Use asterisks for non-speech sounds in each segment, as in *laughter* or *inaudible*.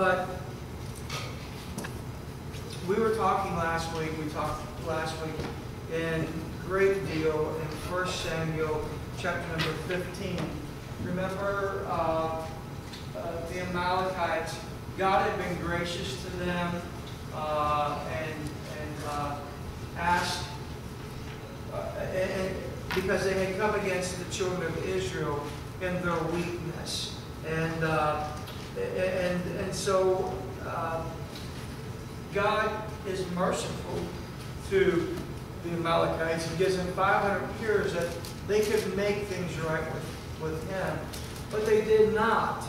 But we were talking last week, we talked last week in great deal in 1 Samuel chapter number 15. Remember uh, uh, the Amalekites, God had been gracious to them uh, and, and uh, asked, uh, and, because they had come against the children of Israel in their weakness. And, uh, and, and so uh, God is merciful to the Amalekites and gives them 500 years that they could make things right with, with him. But they did not.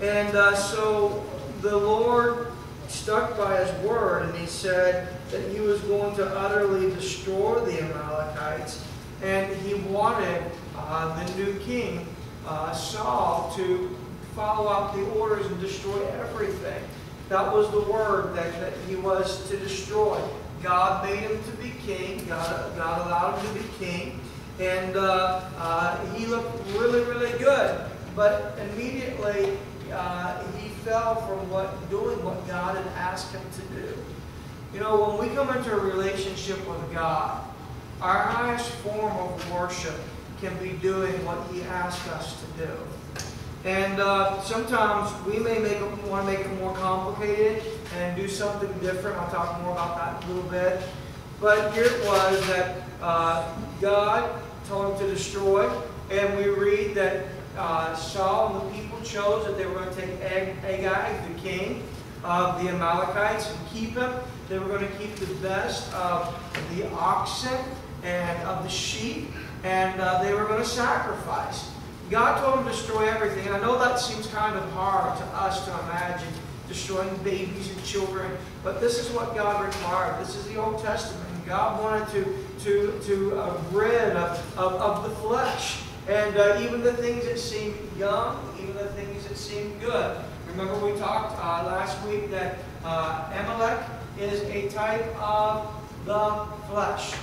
And uh, so the Lord stuck by his word and he said that he was going to utterly destroy the Amalekites. And he wanted uh, the new king, uh, Saul, to follow out the orders and destroy everything. That was the word that, that he was to destroy. God made him to be king. God, God allowed him to be king. And uh, uh, he looked really, really good. But immediately uh, he fell from what doing what God had asked him to do. You know, when we come into a relationship with God, our highest form of worship can be doing what he asked us to do. And uh, sometimes we may make want to make it more complicated and do something different. I'll talk more about that in a little bit. But here it was that uh, God told him to destroy, and we read that uh, Saul and the people chose that they were going to take Ag Agag, the king of the Amalekites, and keep him. They were going to keep the best of the oxen and of the sheep, and uh, they were going to sacrifice. God told him to destroy everything. And I know that seems kind of hard to us to imagine destroying babies and children, but this is what God required. This is the Old Testament. God wanted to, to, to uh, rid of, of, of, the flesh. And uh, even the things that seem young, even the things that seem good. Remember we talked uh, last week that uh, Amalek is a type of the flesh.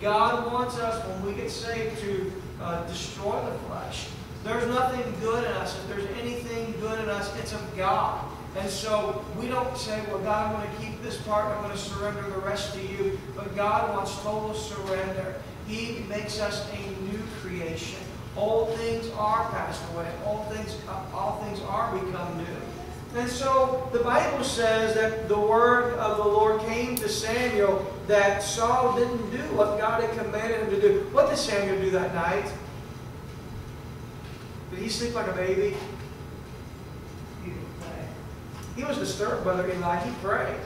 God wants us, when we get saved, to uh, destroy the flesh. There's nothing good in us. If there's anything good in us, it's of God. And so we don't say, well, God, I'm going to keep this part, I'm going to surrender the rest to you. But God wants total surrender. He makes us a new creation. Old things are passed away. All things, all things are become new. And so the Bible says that the word of the Lord came to Samuel that Saul didn't do what God had commanded him to do. What did Samuel do that night? Did he sleep like a baby? He didn't pray. He was disturbed, Brother Eli. He prayed.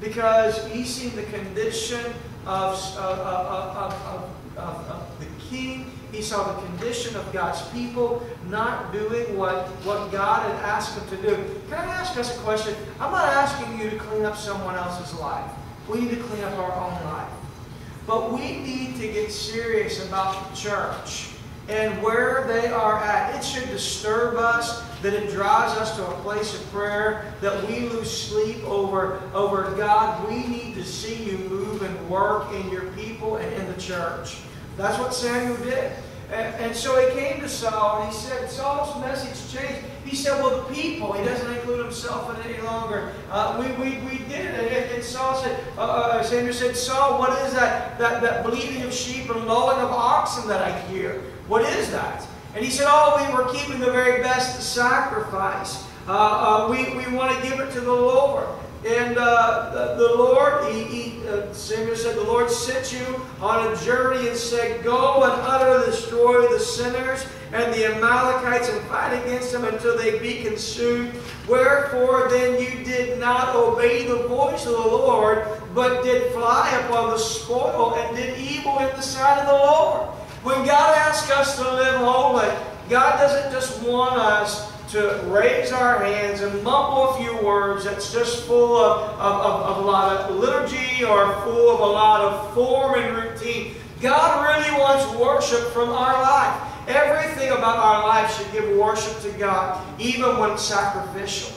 Because he seen the condition uh, uh, uh, of, of, of, of, the king. He saw the condition of God's people not doing what, what God had asked them to do. Can I ask us a question? I'm not asking you to clean up someone else's life. We need to clean up our own life. But we need to get serious about the church and where they are at. It should disturb us that it drives us to a place of prayer, that we lose sleep over, over God. We need to see you move and work in your people and in the church. That's what Samuel did. And, and so he came to Saul and he said, Saul's message changed. He said, well, the people, he doesn't include himself in it any longer. Uh, we, we, we did it. And Saul said, uh, uh, Samuel said, Saul, what is that, that, that bleating of sheep and lowing of oxen that I hear? What is that? And he said, Oh, we were keeping the very best sacrifice. Uh, uh, we we want to give it to the Lord. And uh, the, the, Lord, he, he, uh, Samuel said, the Lord sent you on a journey and said, Go and utterly destroy the sinners and the Amalekites and fight against them until they be consumed. Wherefore then you did not obey the voice of the Lord, but did fly upon the spoil and did evil in the sight of the Lord. When God asks us to live holy, God doesn't just want us to raise our hands and mumble a few words that's just full of, of, of, of, a lot of liturgy or full of a lot of form and routine. God really wants worship from our life. Everything about our life should give worship to God, even when it's sacrificial.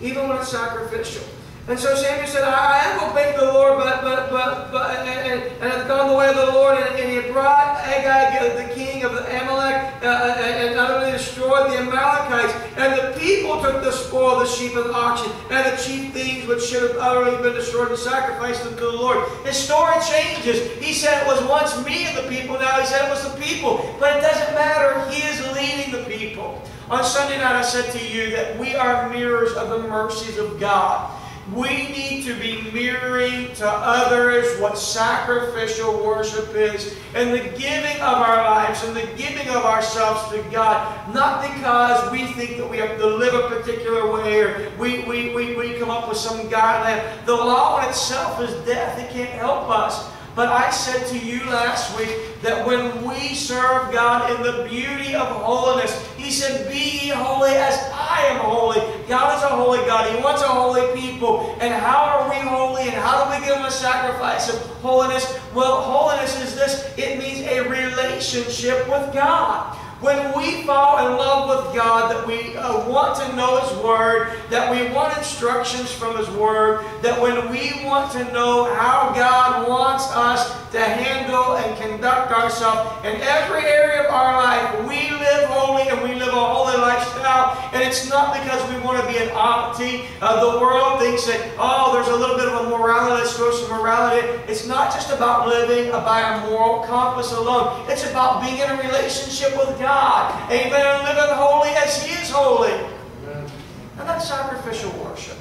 Even when it's sacrificial. And so Samuel said, I, I have obeyed the Lord, but, but, but, but and, and, and have gone the way of the Lord. And, and he brought Agag, the king of the Amalek, uh, and, and not only destroyed the Amalekites, and the people took the spoil, of the sheep and the oxen, and the chief things which should have utterly been destroyed and sacrificed them to the Lord. His story changes. He said it was once me and the people, now he said it was the people. But it doesn't matter. He is leading the people. On Sunday night, I said to you that we are mirrors of the mercies of God. We need to be mirroring to others what sacrificial worship is and the giving of our lives and the giving of ourselves to God, not because we think that we have to live a particular way or we, we, we, we come up with some guideline. The law in itself is death. It can't help us. But I said to you last week that when we serve God in the beauty of holiness, He said, Be ye holy as I am holy. God is a holy God. He wants a holy people. And how are we holy? And how do we give Him a sacrifice of holiness? Well, holiness is this it means a relationship with God. When we fall in love with God, that we uh, want to know His Word, that we want instructions from His Word, that when we want to know how God wants us to handle and conduct ourselves in every area of our life, we live holy and we live a holy lifestyle. And it's not because we want to be an oddity. Uh, the world thinks that, oh, there's a little bit of a morality, let's morality. It's not just about living by a moral compass alone. It's about being in a relationship with God. God. Amen. Living holy as He is holy. Amen. And that's sacrificial worship.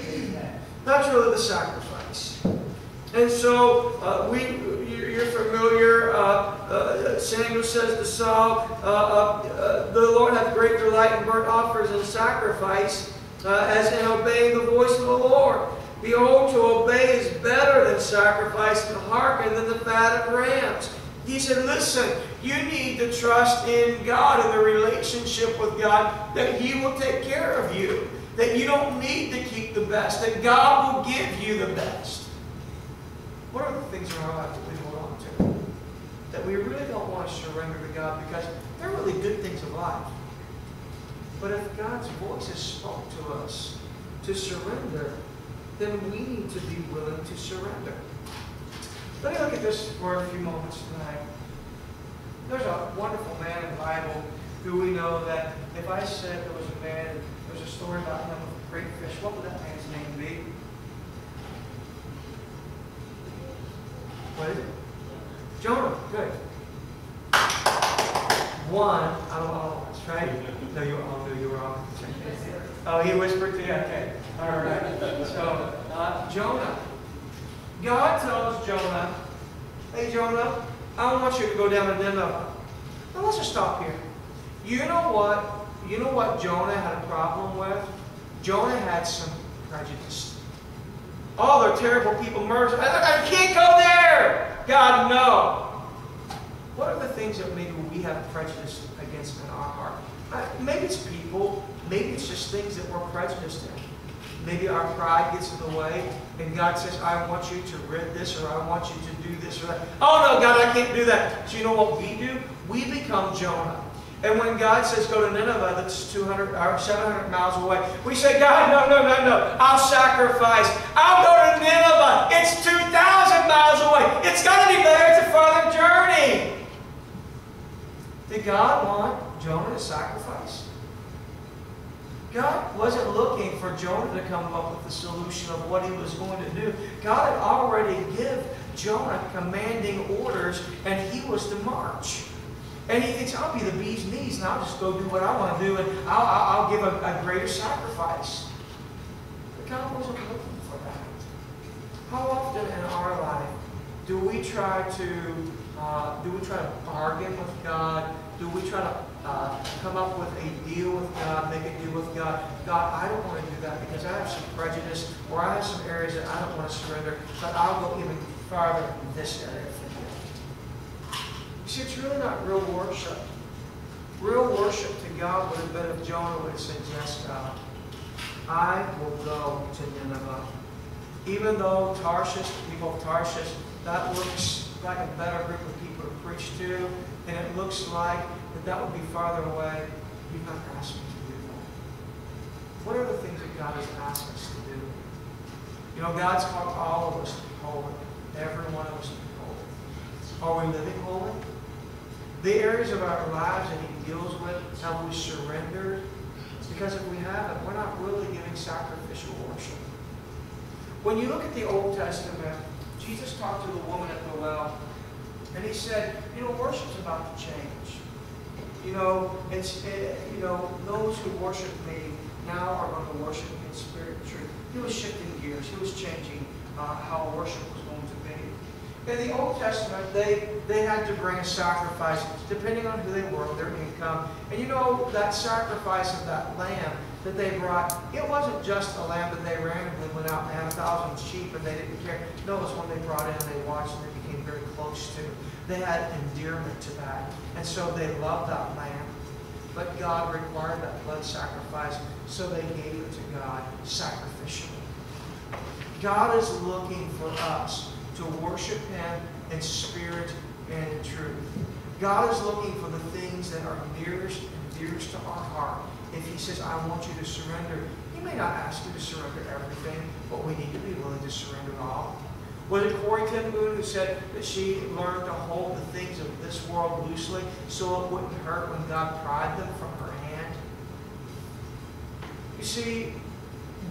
That's really the sacrifice. And so uh, we, you're familiar. Uh, uh, Samuel says to Saul, uh, uh, uh, "The Lord hath great delight in burnt offerings and sacrifice, as in obeying the voice of the Lord." Behold, to obey is better than sacrifice, and hearken than the fat of rams. He said, listen, you need to trust in God and the relationship with God that He will take care of you. That you don't need to keep the best, that God will give you the best. What are the things in our life that we hold on to? That we really don't want to surrender to God because they're really good things of life. But if God's voice has spoke to us to surrender, then we need to be willing to surrender. Let me look at this for a few moments tonight. There's a wonderful man in the Bible who we know that if I said there was a man, there's a story about him with a great fish, what would that man's name be? What is it? Jonah. Good. One out of all of us, right? No, you all no, you were all. *laughs* Oh, he whispered to you? Okay. All right. So, uh, Jonah. God tells Jonah, hey Jonah, I don't want you to go down to Nineveh. Now let's just stop here. You know what? You know what Jonah had a problem with? Jonah had some prejudice. Oh, they're terrible people, murderers. I, I can't go there. God, no. What are the things that maybe we have prejudice against in our heart? Uh, maybe it's people. Maybe it's just things that we're prejudiced in. Maybe our pride gets in the way, and God says, I want you to rid this, or I want you to do this or that. Oh no, God, I can't do that. So you know what we do? We become Jonah. And when God says go to Nineveh, that's 200 or 700 miles away, we say, God, no, no, no, no. I'll sacrifice. I'll go to Nineveh. It's 2,000 miles away. It's going to be better. It's a further journey. Did God want Jonah to sacrifice? God wasn't looking for Jonah to come up with the solution of what he was going to do. God had already given Jonah commanding orders, and he was to march. And he thinks, I'll be the bee's knees, and I'll just go do what I want to do, and I'll, I'll, give a, a, greater sacrifice. But God wasn't looking for that. How often in our life do we try to uh, do we try to bargain with God? Do we try to uh, come up with a deal with God, make a deal with God. God, I don't want to do that because I have some prejudice or I have some areas that I don't want to surrender, but I'll go even farther in this area for you. You see, it's really not real worship. Real worship to God would have been if Jonah would have said, Yes, God, I will go to Nineveh. Even though Tarshish, the people of Tarshish, that looks like a better group of people to preach to, and it looks like that that would be farther away, you've not asked me to do that. What are the things that God has asked us to do? You know, God's called all of us to be holy. Every one of us to be holy. Are we living holy? The areas of our lives that He deals with, have we surrendered? Because if we haven't, we're not really giving sacrificial worship. When you look at the Old Testament, Jesus talked to the woman at the well, and he said, you know, worship's about to change. You know, it's, it, eh, you know, those who worship me now are going to worship in spirit and truth. He was shifting gears. He was changing uh, how worship was going to be. In the Old Testament, they, they had to bring a sacrifice, depending on who they were, their income. And you know, that sacrifice of that lamb that they brought, it wasn't just a lamb that they randomly went out and had a thousand sheep and they didn't care. No, it was when they brought in, they watched and they became very close to. They had endearment to that. And so they loved that lamb. But God required that blood sacrifice, so they gave it to God sacrificially. God is looking for us to worship Him in spirit and in truth. God is looking for the things that are nearest and dearest to our heart. If He says, I want you to surrender, He may not ask you to surrender everything, but we need to be willing to surrender all. Was it Corrie ten Boom who said that she learned to hold the things of this world loosely so it wouldn't hurt when God pried them from her hand? You see,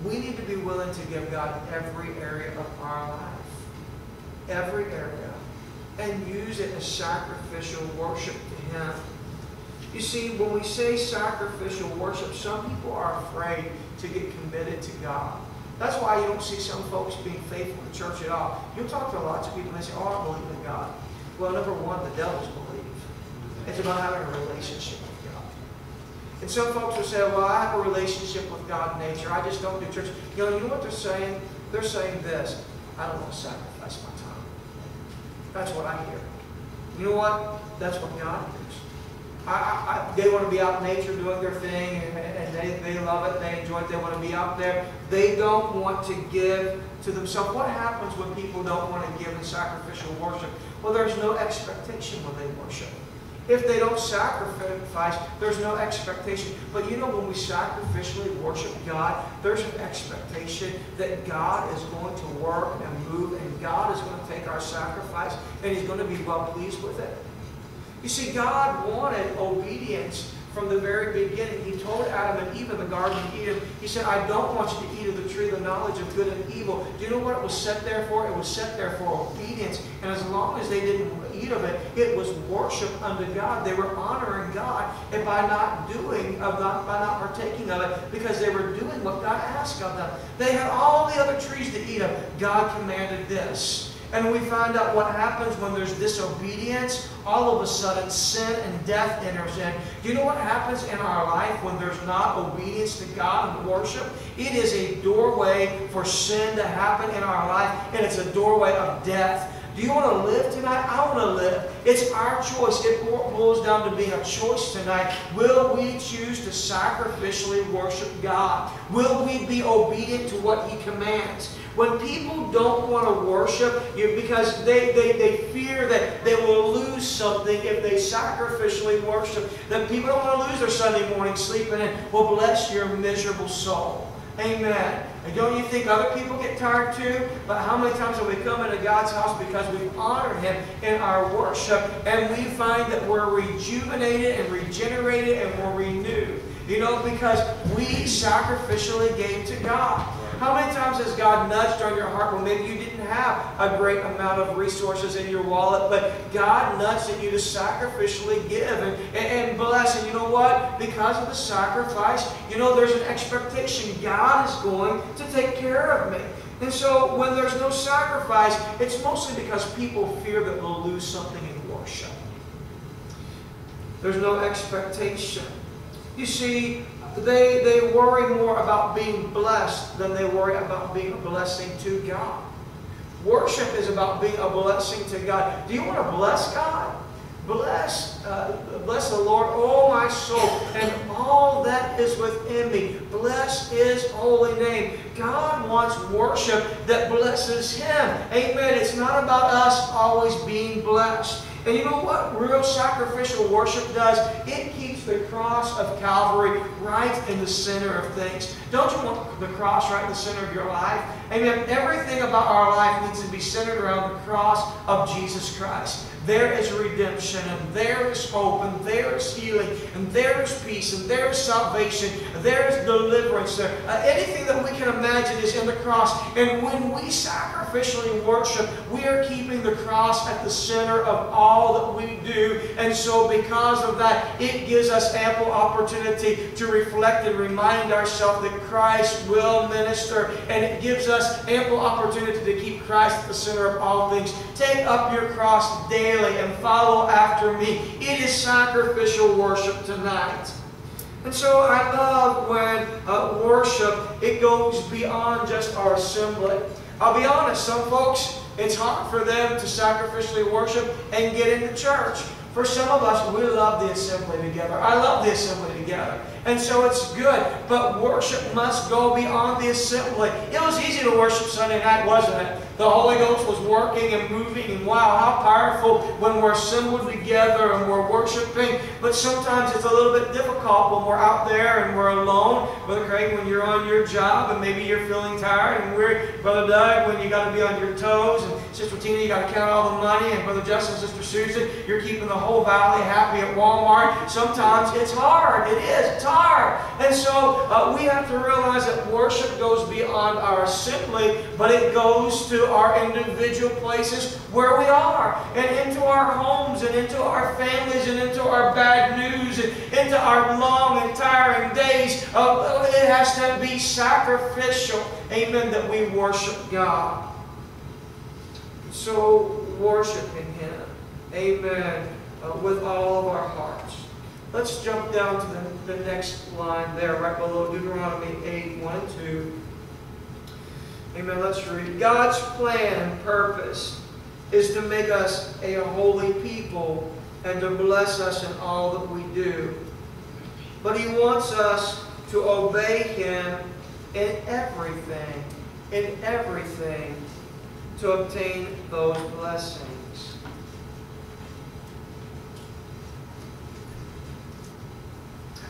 we need to be willing to give God every area of our life. Every area. And use it as sacrificial worship to Him. You see, when we say sacrificial worship, some people are afraid to get committed to God. That's why you don't see some folks being faithful to church at all. You'll talk to lots of people and they say, oh, I believe in God. Well, number one, the devils believe. It's about having a relationship with God. And some folks will say, well, I have a relationship with God in nature. I just don't do church. You know, you know what they're saying? They're saying this, I don't want to sacrifice my time. That's what I hear. You know what? That's what God. I, I, they want to be out in nature doing their thing, and, and they, they love it, they enjoy it, they want to be out there. They don't want to give to themselves. What happens when people don't want to give in sacrificial worship? Well, there's no expectation when they worship. If they don't sacrifice, there's no expectation. But you know, when we sacrificially worship God, there's an expectation that God is going to work and move, and God is going to take our sacrifice, and He's going to be well pleased with it. You see, God wanted obedience from the very beginning. He told Adam and Eve in the Garden of Eden, He said, I don't want you to eat of the tree of the knowledge of good and evil. Do you know what it was set there for? It was set there for obedience. And as long as they didn't eat of it, it was worship unto God. They were honoring God and by not doing, of not, by not partaking of it, because they were doing what God asked of them. They had all the other trees to eat of. God commanded this. And we find out what happens when there's disobedience. All of a sudden, sin and death enters in. Do you know what happens in our life when there's not obedience to God and worship? It is a doorway for sin to happen in our life, and it's a doorway of death. Do you want to live tonight? I want to live. It's our choice. It boils down to being a choice tonight. Will we choose to sacrificially worship God? Will we be obedient to what He commands? When people don't want to worship you because they, they, they fear that they will lose something if they sacrificially worship, that people don't want to lose their Sunday morning sleeping in, well, bless your miserable soul. Amen. And don't you think other people get tired too? But how many times have we come into God's house because we honor Him in our worship and we find that we're rejuvenated and regenerated and we're renewed? You know, because we sacrificially gave to God. How many times has God nudged on your heart when maybe you didn't have a great amount of resources in your wallet, but God nudged at you to sacrificially give and, and, and bless. And you know what? Because of the sacrifice, you know, there's an expectation. God is going to take care of me. And so when there's no sacrifice, it's mostly because people fear that they'll lose something in worship. There's no expectation. You see, they, they worry more about being blessed than they worry about being a blessing to God. Worship is about being a blessing to God. Do you want to bless God? Bless, uh, bless the Lord, oh my soul, and all that is within me. Bless His holy name. God wants worship that blesses Him. Amen. It's not about us always being blessed. And you know what real sacrificial worship does? It keeps the cross of Calvary right in the center of things. Don't you want the cross right in the center of your life? Amen. Everything about our life needs to be centered around the cross of Jesus Christ. There is redemption, and there is hope, and there is healing, and there is peace, and there is salvation, there is deliverance. There, uh, anything that we can imagine is in the cross. And when we sacrificially worship, we are keeping the cross at the center of all that we do. And so, because of that, it gives us ample opportunity to reflect and remind ourselves that Christ will minister, and it gives us ample opportunity to keep Christ at the center of all things. Take up your cross daily daily and follow after me. It is sacrificial worship tonight. And so I love when uh, worship, it goes beyond just our assembly. I'll be honest, some folks, it's hard for them to sacrificially worship and get into church. For some of us, we love the assembly together. I love the assembly together. And so it's good. But worship must go beyond the assembly. It was easy to worship Sunday night, wasn't it? The Holy Ghost was working and moving, and wow, how powerful when we're assembled together and we're worshiping. But sometimes it's a little bit difficult when we're out there and we're alone. Brother Craig, when you're on your job and maybe you're feeling tired, and we're, Brother Doug, when you got to be on your toes, and Sister Tina, you got to count all the money, and Brother Justin, Sister Susan, you're keeping the whole valley happy at Walmart. Sometimes it's hard. It is. It's hard. And so uh, we have to realize that worship goes beyond our assembly, but it goes to our individual places where we are, and into our homes, and into our families, and into our bad news, and into our long and tiring days. Uh, it has to be sacrificial, amen, that we worship God. So, worshiping Him, amen, uh, with all of our hearts. Let's jump down to the, the next line there, right below Deuteronomy 8, 1 and 2. Amen. Let's read. God's plan and purpose is to make us a holy people and to bless us in all that we do. But He wants us to obey Him in everything, in everything, to obtain those blessings.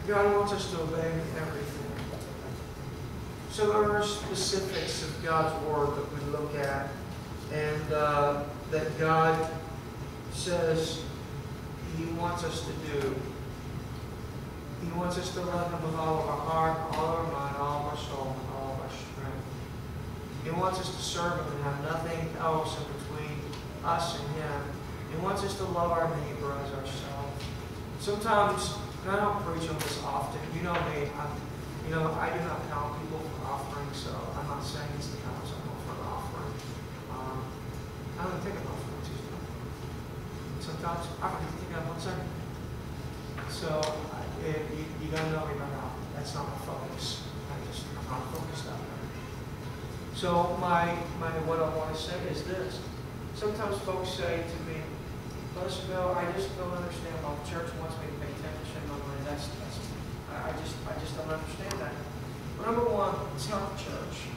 God wants us to obey everything. So there are specifics of God's Word that we look at, and uh, that God says He wants us to do. He wants us to love Him with all of our heart, all of our mind, all of our soul, and all of our strength. He wants us to serve Him and have nothing else in between us and Him. He wants us to love our neighbor as ourselves. Sometimes, and I don't preach on this often, you know me, I'm, you know, I do not count people for offering, so I'm not saying it's the someone for an offering. Um, I don't take an offering Tuesday. Sometimes I don't even take out one second. So if you, you don't know me by now. That's not my focus. I just I'm not focused on that. So my my what I want to say is this. Sometimes folks say to me, I just don't understand why the church wants me to pay 10% of my money. That's, I just I just don't understand that. Number one, it's not the church.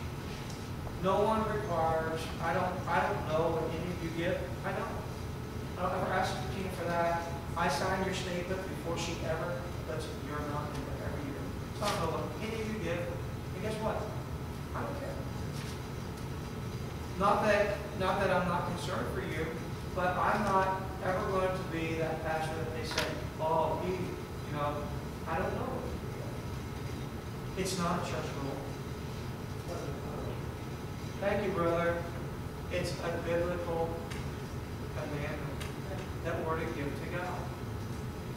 No one requires, I don't, I don't know what any of you give. I don't. I don't ever ask Tina for that. I sign your statement before she ever lets your amount in there every year. So I don't know what any of you give. And guess what? I don't care. Not that, not that I'm not concerned for you, but I'm not ever going to be that pastor that they say, oh, you, you know, I don't know. It's not a church rule. Thank you, brother. It's a biblical commandment that we're to give to God.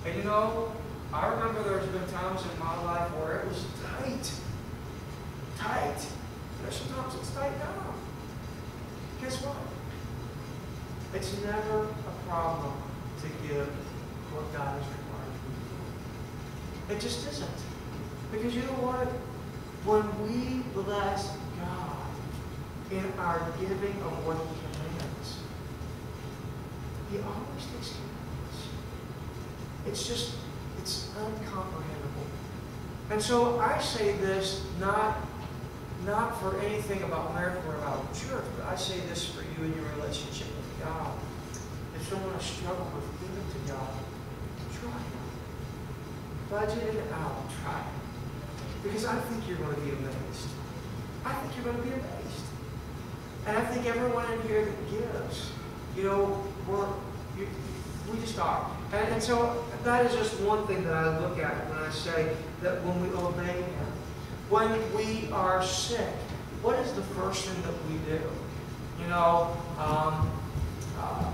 And you know, I remember there's been times in my life where it was tight. Tight. There's sometimes it's tight now. Guess what? It's never a problem to give what God has required you. It just isn't. Because you know what? When we bless God in our giving of what He commands, He always takes care of us. It's just, it's uncomprehendable. And so I say this not, not for anything about America or about church, but I say this for you in your relationship with God. If someone has struggle with giving to God, try it. Budget it out. Try it. Because I think you're going to be amazed. I think you're going to be amazed. And I think everyone in here that gives, you know, we're, you, we just are. And, and so that is just one thing that I look at when I say that when we obey Him. When we are sick, what is the first thing that we do? You know, um, uh,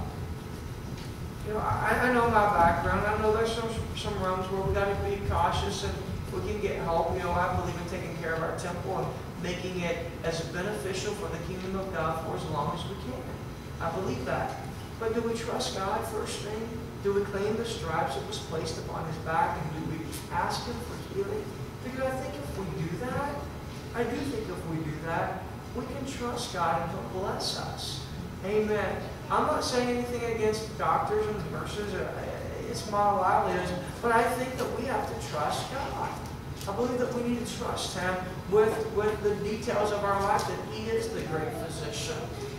you know, I, I know my background. I know there's some some rooms where we got to be cautious and we can get help. You know, I believe in taking care of our temple and making it as beneficial for the kingdom of God for as long as we can. I believe that. But do we trust God first thing? Do we claim the stripes that was placed upon his back and do we ask him for healing? Because I think if we do that, I do think if we do that, we can trust God and He'll bless us. Amen. I'm not saying anything against doctors and nurses. Uh, it's my livelihood. But I think that we have to trust God. I believe that we need to trust Him with, with the details of our life, that He is the great physician.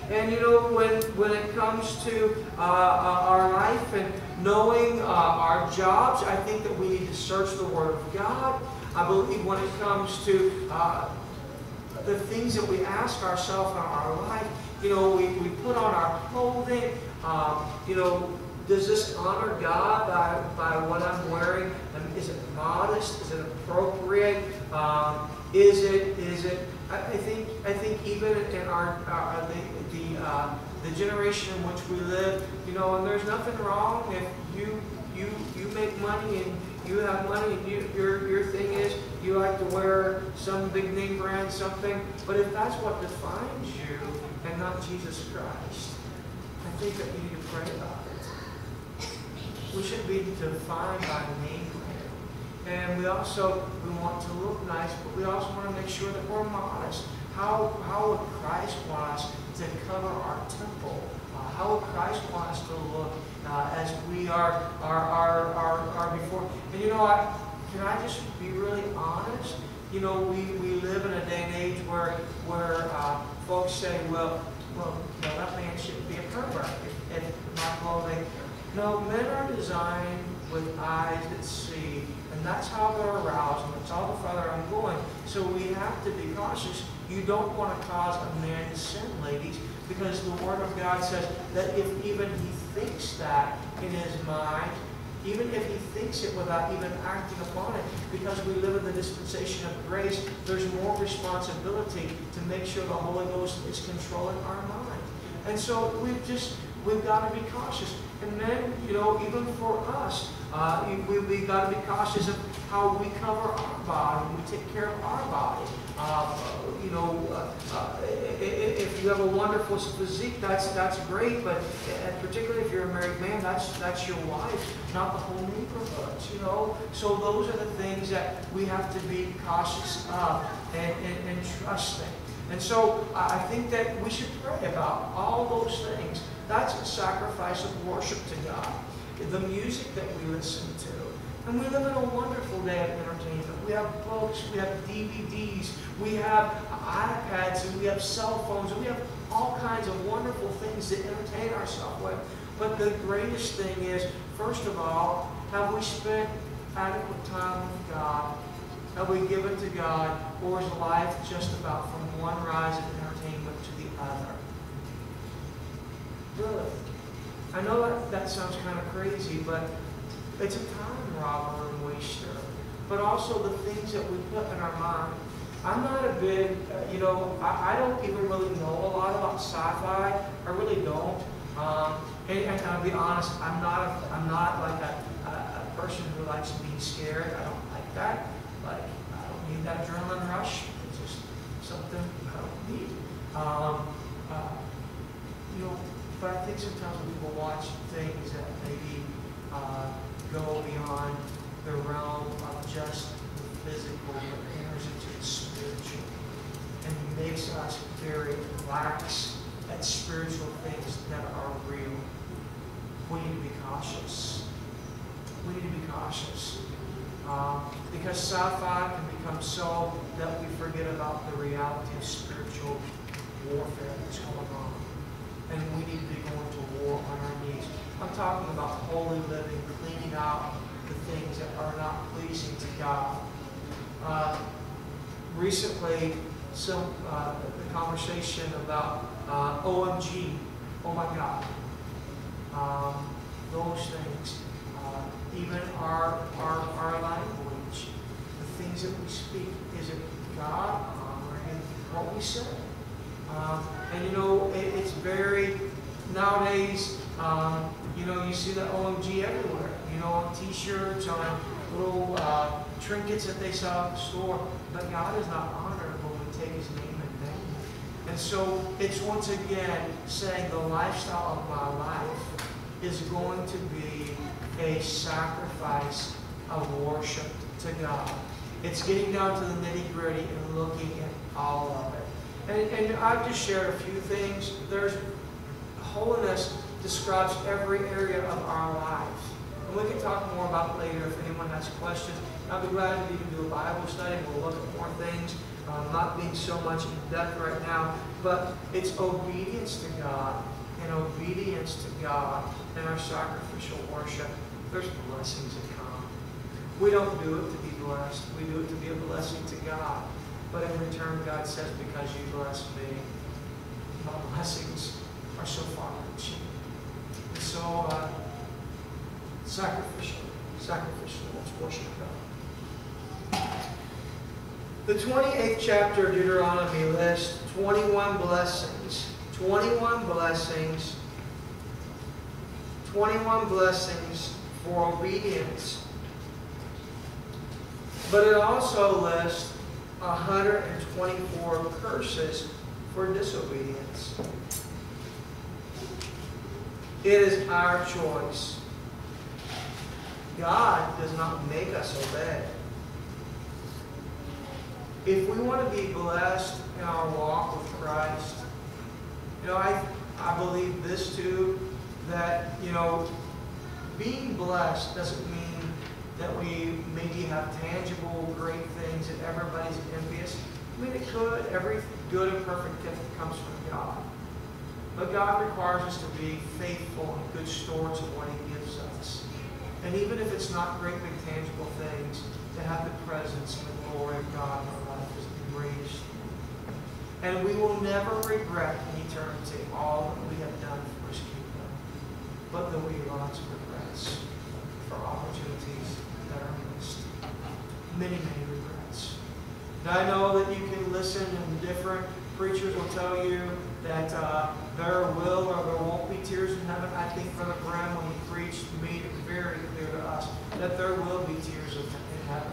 And you know, when, when it comes to uh, uh, our life and knowing uh, our jobs, I think that we need to search the Word of God. I believe when it comes to uh, the things that we ask ourselves in our life, you know, we, we put on our clothing, um, you know, does this honor God by, by what I'm wearing? I mean, is it modest? Is it appropriate? Um, is it, is it, I, I, think, I think even in our, uh, the, the, uh, the generation in which we live, you know, and there's nothing wrong if you, you, you make money and you have money and you, your, your thing is you like to wear some big name brand something, but if that's what defines you and not Jesus Christ, I think that we need to pray about it. We should be defined by name. And we also, we want to look nice, but we also want to make sure that we're modest. How, how would Christ want us to cover our temple? Uh, how would Christ want us to look uh, as we are, are, are, are, are before? And you know, I, can I just be really honest? You know, we, we live in a day and age where, where uh, folks say, well, well, no, that man shouldn't be a pervert if my clothing. No, men are designed with eyes that see, and that's how they're aroused, and that's all the further I'm going. So we have to be cautious. You don't want to cause a man to sin, ladies, because the Word of God says that if even he thinks that in his mind, even if he thinks it without even acting upon it, because we live in the dispensation of grace, there's more responsibility to make sure the Holy Ghost is controlling our mind. And so we've just, we've got to be cautious. And then, you know, even for us, uh, we, we've got to be cautious of how we cover our body, we take care of our body. Uh, you know, uh, uh if you have a wonderful physique, that's that's great. But particularly if you're a married man, that's that's your wife, not the whole neighborhood. You know, so those are the things that we have to be cautious of and, and, and trusting. And so I think that we should pray about all those things. That's a sacrifice of worship to God. The music that we listen to. And we live in a wonderful day of entertainment. We have books, we have DVDs, we have iPads, and we have cell phones, and we have all kinds of wonderful things to entertain ourselves with. But the greatest thing is, first of all, have we spent adequate time with God? Have we given to God? Or is life just about from one rise of entertainment to the other? Really? I know that, that sounds kind of crazy, but it's a time robber and waster. But also the things that we put in our mind. I'm not a big, uh, you know, I, I, don't even really know a lot about sci-fi. I really don't. Um, and, and, I'll be honest, I'm not, a, I'm not like a, a, a person who likes being scared. I don't like that. Like, I don't need that adrenaline rush. It's just something I don't need. Um, uh, you know, but I think sometimes when people watch things that maybe uh, go beyond the realm of just physical, but enters into the spiritual, and makes us very lax at spiritual things that are real. We need to be cautious. We need to be cautious. Um, because sci-fi can become so that we forget about the reality of spiritual warfare that's going on. And we need to be going to war on our knees. I'm talking about holy living, cleaning out the things that are not pleasing to God. Uh, recently, some uh, the conversation about uh, OMG, oh my God. Um, those things, uh, even our, our, our language, the things that we speak, is it God honoring what we say? Um, and you know, it, it's very, nowadays, um, you know, you see the OMG everywhere. You know, on t-shirts, on little uh, trinkets that they sell at the store. But God is not honored when we take his name in vain. And so it's once again saying the lifestyle of my life is going to be a sacrifice of worship to God. It's getting down to the nitty gritty and looking at all of it. And, and I've just shared a few things. There's holiness describes every area of our lives. And we can talk more about later if anyone has questions. I'll be glad to even do a Bible study. and We'll look at more things, um, not being so much in depth right now. But it's obedience to God and obedience to God in our sacrificial worship. There's blessings that come. We don't do it to be blessed. We do it to be a blessing to God. But in return, God says, because you bless me, my blessings are so far reaching. And so, uh, sacrificial, sacrificial, let's worship God. The 28th chapter of Deuteronomy lists 21 blessings. 21 blessings. 21 blessings for obedience. But it also lists 124 curses for disobedience. It is our choice. God does not make us obey. If we want to be blessed in our walk with Christ, you know, I, I believe this too, that, you know, being blessed doesn't mean that we maybe have tangible, great things that everybody's envious. I mean, it could. Every good and perfect gift comes from God. But God requires us to be faithful and good stewards of what He gives us. And even if it's not great, big, tangible things, to have the presence and the glory of God And we will never regret in eternity all that we have done for His kingdom. But will be lots of regrets for opportunities that are missed. Many, many regrets. And I know that you can listen and different preachers will tell you that uh, there will or there won't be tears in heaven. I think Brother Graham, when he preached, made it very clear to us that there will be tears in heaven.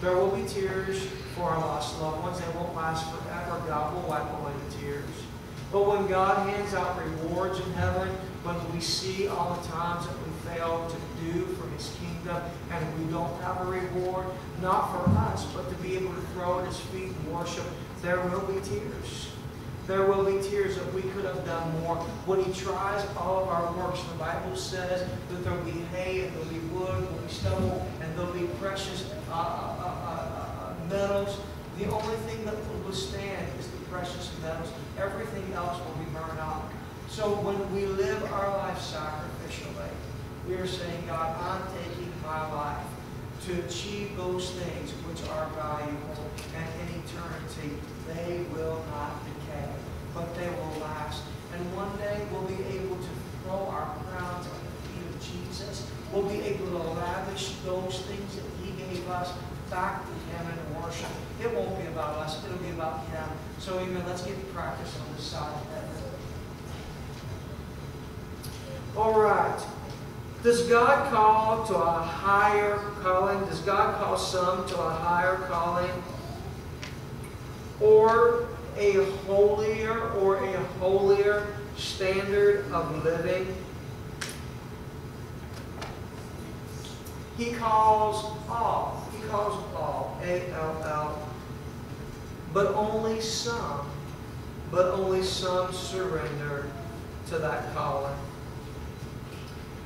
There will be tears for our lost loved ones. They won't last forever. God will wipe away the tears. But when God hands out rewards in heaven, when we see all the times that we failed to do for His kingdom and we don't have a reward, not for us, but to be able to throw at His feet and worship, there will be tears. There will be tears that we could have done more. When he tries all of our works, the Bible says that there will be hay and there will be wood, and there will be stubble, and there will be precious uh, metals. The only thing that will withstand is the precious metals. Everything else will be burned up. So when we live our life sacrificially, we are saying, God, I'm taking my life to achieve those things which are valuable and in eternity they will not decay, but they will last. And one day we'll be able to throw our crowns at the feet of Jesus. We'll be able to lavish those things that he gave us back to him in worship. It won't be about us. It'll be about him. So amen. Let's get practice on this side of heaven. All right. Does God call to a higher calling? Does God call some to a higher calling? or a holier or a holier standard of living. He calls all. Calls all. A-L-L. But only some, but only some surrender to that calling.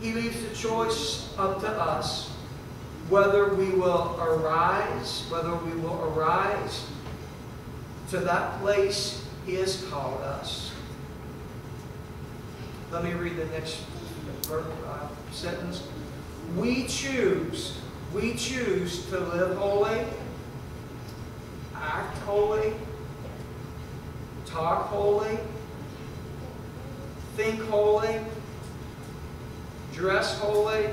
He leaves the choice up to us whether we will arise, whether we will arise to that place He has called us. Let me read the next sentence. We choose, we choose to live holy, act holy, talk holy, think holy, dress holy,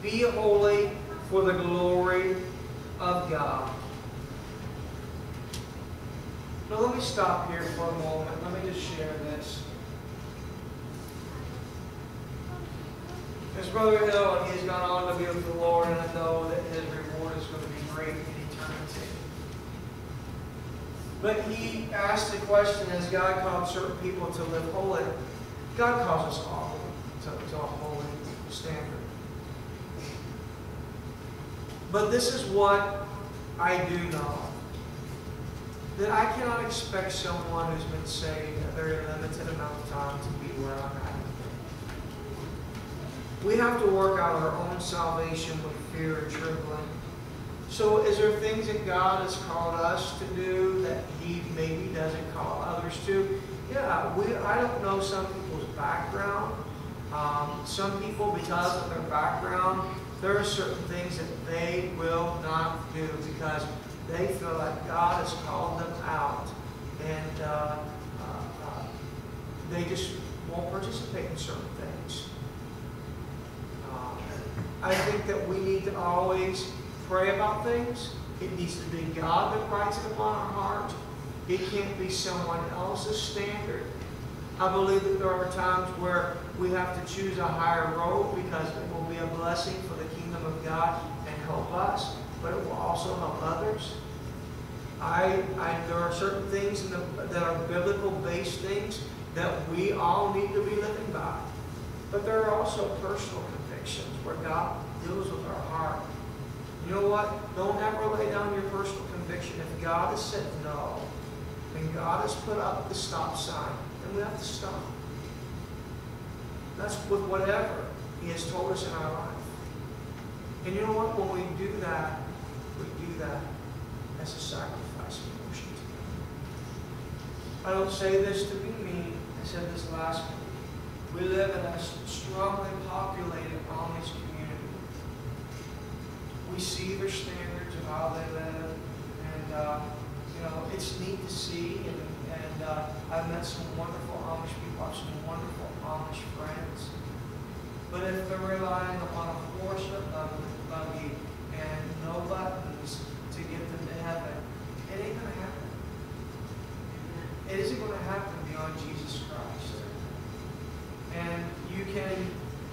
be holy for the glory of God. Now let me stop here for a moment. Let me just share this. As Brother Hill, and he's gone on to be with the Lord, and I know that his reward is going to be great in eternity. But he asked the question, as God called certain people to live holy, God calls us all to, to a holy standard. But this is what I do know. That I cannot expect someone who's been saved a very limited amount of time to be where I'm at. We have to work out our own salvation with fear and trembling. So is there things that God has called us to do that He maybe doesn't call others to? Yeah, we, I don't know some people's background. Um, some people, because of their background, there are certain things that they will not do because they feel like God has called them out and uh, uh, uh, they just won't participate in certain things. I think that we need to always pray about things. It needs to be God that writes it upon our heart. It can't be someone else's standard. I believe that there are times where we have to choose a higher road because it will be a blessing for the kingdom of God and help us, but it will also help others. I, I, there are certain things the, that are biblical-based things that we all need to be living by. But there are also personal where God deals with our heart. You know what? Don't ever lay down your personal conviction. If God has said no, and God has put up the stop sign, then we have to stop. That's with whatever He has told us in our life. And you know what? When we do that, we do that as a sacrifice of worship to. I don't say this to be mean. I said this last week. We live in a strongly populated Amish community. We see their standards of how they live, and uh, you know it's neat to see. And, and uh, I've met some wonderful Amish people. I've some wonderful Amish friends. But if they're relying upon a horse or buggy and no buttons to get them to heaven, it ain't going to happen. It isn't going to happen beyond Jesus Christ. And you can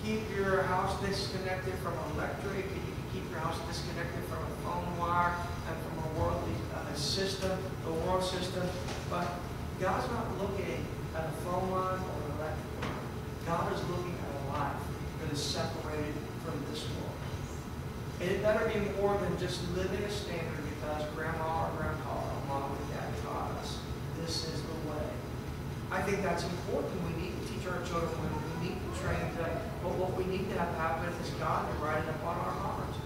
keep your house disconnected from electric, and you can keep your house disconnected from a phone wire and from a worldly uh, system, the world system. But God's not looking at a phone line or an electric line. God is looking at a life that is separated from this world. And it better be more than just living a standard because grandma or grandpa or mom and dad taught us. This is the way. I think that's important. We need to teach our children we need to train them. But what we need to have happen is God to write it upon our hearts.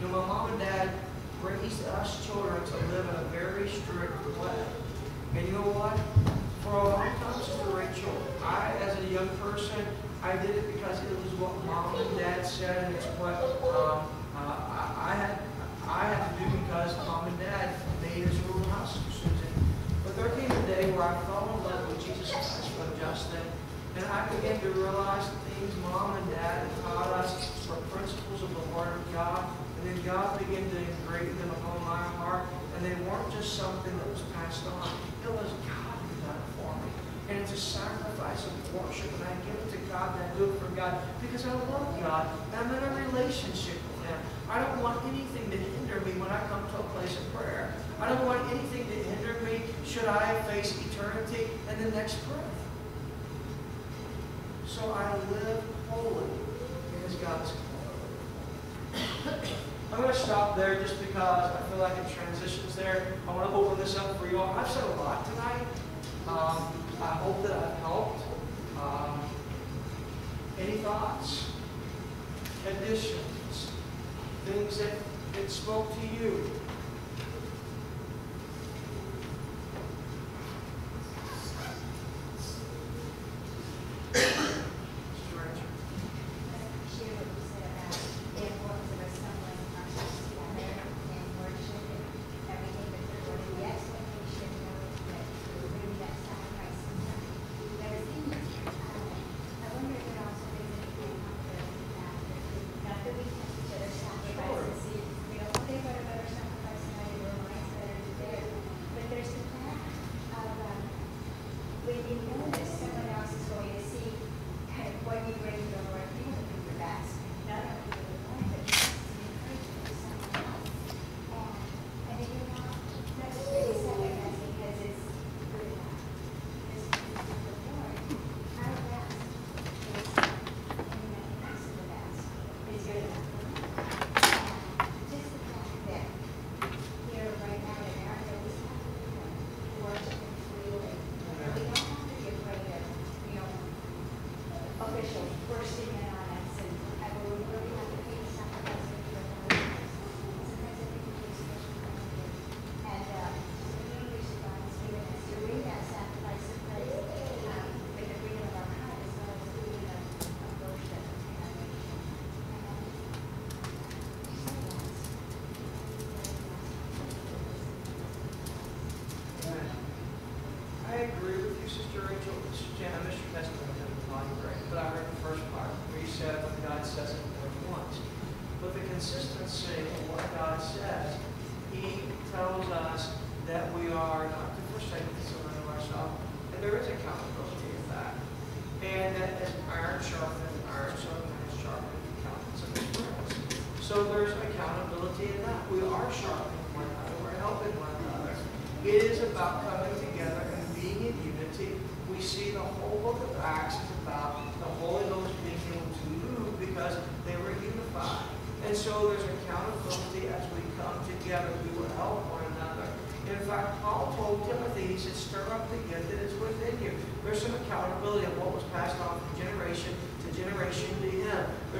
You know, my mom and dad raised us children to live in a very strict way. And you know what? For a long time, Sister Rachel, I, as a young person, I did it because it was what mom and dad said, and it's what um, I, had I had to do because mom and dad made us rule the house, Susan. But there came a day where I fell in love with Jesus Christ, Brother Justin, and I began to realize the things mom and dad had taught us were principles of the Word of God. And then God began to engrave them upon my heart, and they weren't just something that was passed on. It was God who done it for me. And it's a sacrifice of worship, and I give it to God, and I do it for God because I love God, and I'm in a relationship with Him. I don't want anything to hinder me when I come to a place of prayer. I don't want anything to hinder me should I face eternity and the next breath. So I live holy because God's holy. *coughs* I'm going to stop there just because I feel like it transitions there. I want to open this up for you all. I've said a lot tonight. Um, I hope that I've helped. Um, any thoughts? Additions? Things that, that spoke to you?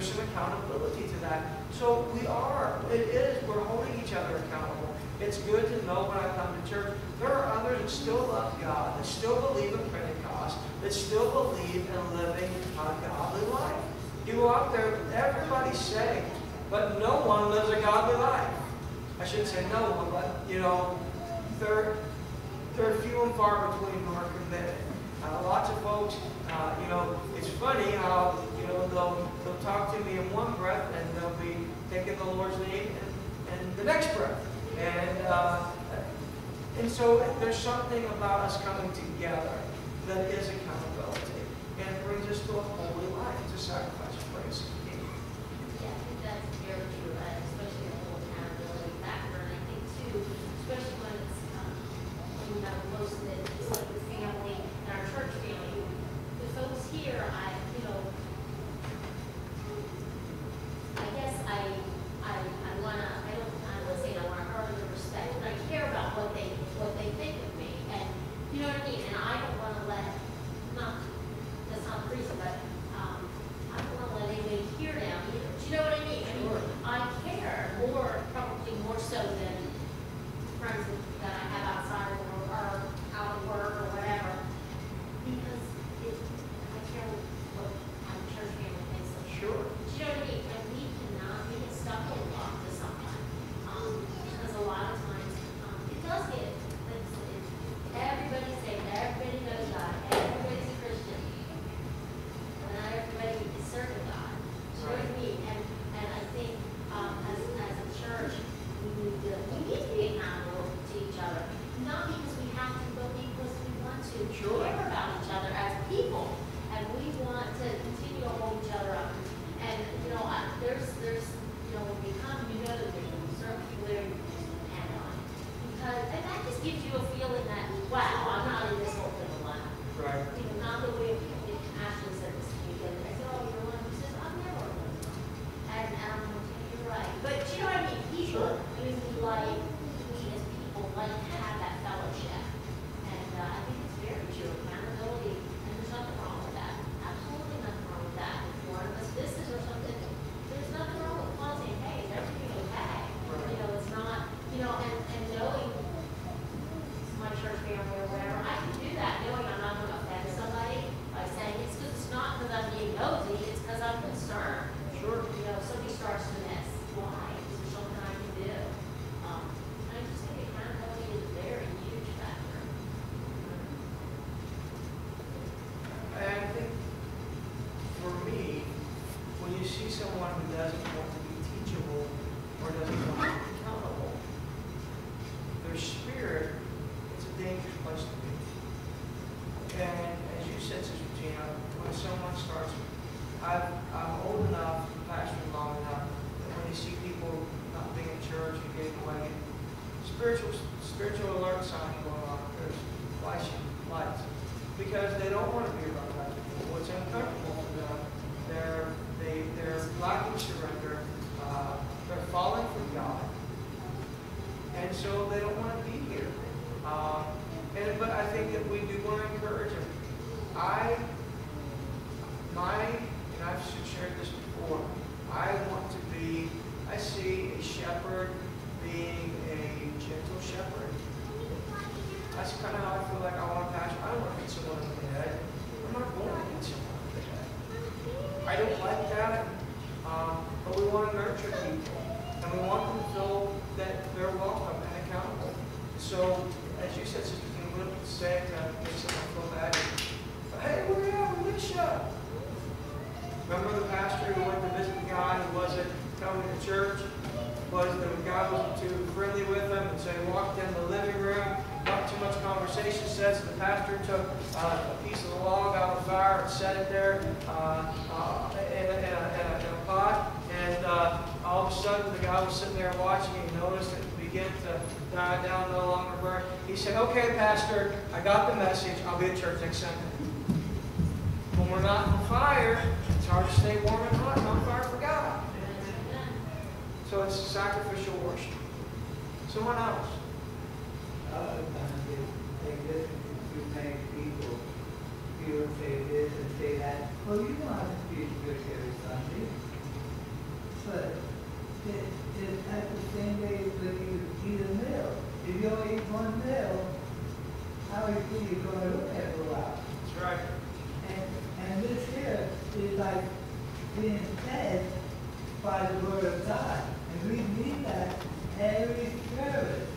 Some accountability to that. So we are, it is, we're holding each other accountable. It's good to know when I come to church, there are others that still love God, that still believe in Pentecost, that still believe in living a godly life. You go out there, everybody's saved, but no one lives a godly life. I shouldn't say no one, but, you know, they're, they're few and far between who are committed. Uh, lots of folks, uh, you know, it's funny how know, they'll, they'll talk to me in one breath and they'll be taking the Lord's name in the next breath. And, uh, and so there's something about us coming together that is accountability. And it brings us to a holy life, to sacrifice. President. Set it there uh, uh, in, a, in, a, in, a, pot, and uh, all of a sudden the guy was sitting there watching, and he noticed it begin to die down, no longer burn. He said, okay, pastor, I got the message, I'll be at church next Sunday. When we're not on fire, it's hard to stay warm and hot and on fire for God. So it's sacrificial worship. Someone else. Other times they, they listen to too many people, people say this and say that. Well, you don't have to be church every Sunday. But it, at the same way when you eat a meal. If you only eat one meal, how are you going to look at for a while? That's right. And, and this here is like being fed by the word of God. And we need that every service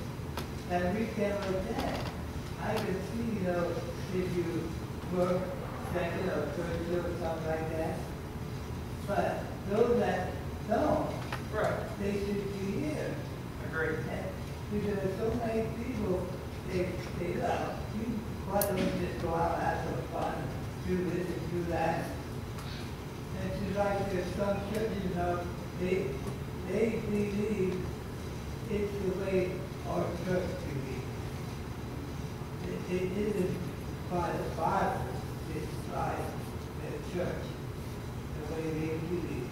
that we can attend. I can see, you know, if you work second or third or something like that. But those that don't, Right. they should be here. Agreed. Because so many people, they, they, uh, you, why don't you just go out and have some fun, do this and do that? And it's like there's some churches, you know, they, they believe it's the way our church believes. It, it isn't by the Bible, by the church, the way they believe.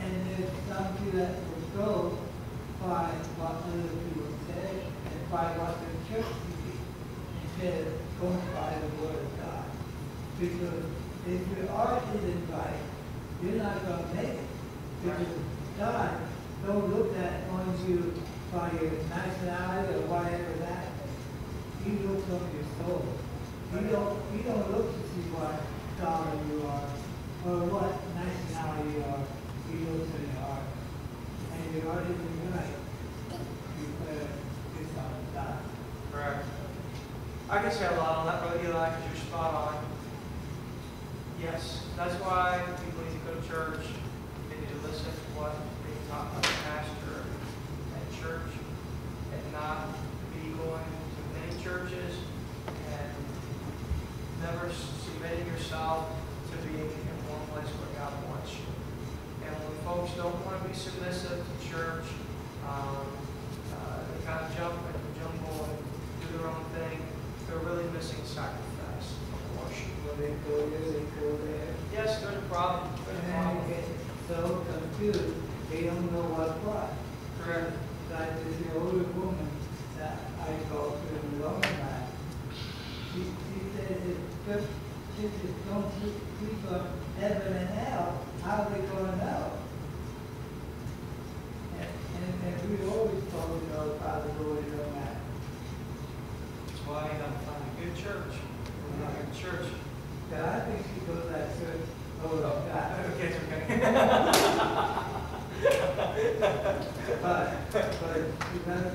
And there's some people that will go by what other people say and by what the church believes, instead of going by the word of God. Because if isn't right, you're not gonna make it. Because God don't look at on you by your nationality or whatever that. He looks on your soul. He don't, we don't look to see what scholar you are or what nationality you are. He looks at your heart. And your heart isn't right. You better do something about it. Correct. I can say a lot on that, Brother Eli, because you're spot on. Yes, that's why people need to go to church. They need to listen to what being taught by the pastor at church and not be going to many churches and never submitting yourself to being in one place where God wants you. And when folks don't want to be submissive to church, um, uh, they kind of jump in the jungle and do their own thing, they're really missing sacrifice of worship. When they go there, they go there. Yes, there's a problem. There's a And problem. they get so confused, they don't know what what. Correct. Like this older woman that I talked to in Long Island. She, she said if churches don't preach on heaven and hell, how are they gonna know? And, and, we always told, you know, Father, Lord, it don't matter. That's why you gotta find a good church. We're not a church. But I think she goes to that church, God. Okay, okay. But, but the.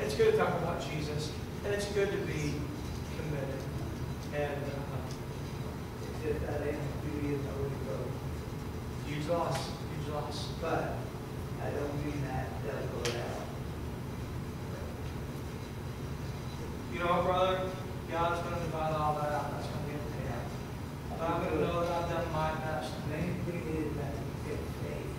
It's good to talk about Jesus, and it's good to be And uh, just that ain't beauty of the Holy Ghost. huge loss, huge loss. But I don't mean that they'll go down. You know, what, brother, God's gonna divide all that out. That's gonna be a payout. But I'm gonna know that I've done my best. The main thing is that you get saved.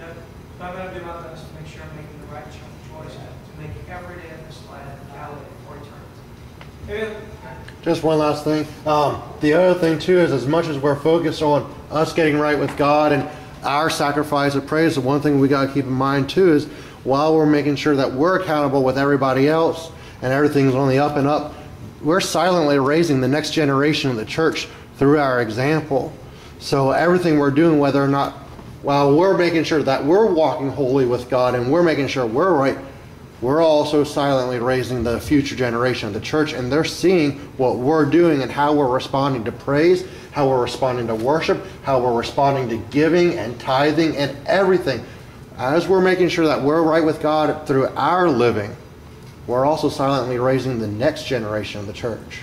Yep. But I'm gonna do my best to make sure I'm making the right cho- choice to make every day in this land valid for eternity. Amen. Just one last thing. Um, the other thing too is, as much as we're focused on us getting right with God and our sacrifice of praise, the one thing we got to keep in mind too is, while we're making sure that we're accountable with everybody else and everything's on the up and up, we're silently raising the next generation of the church through our example. So everything we're doing, whether or not, while we're making sure that we're walking holy with God and we're making sure we're right, we're also silently raising the future generation of the church, and they're seeing what we're doing and how we're responding to praise, how we're responding to worship, how we're responding to giving and tithing and everything. As we're making sure that we're right with God through our living, we're also silently raising the next generation of the church.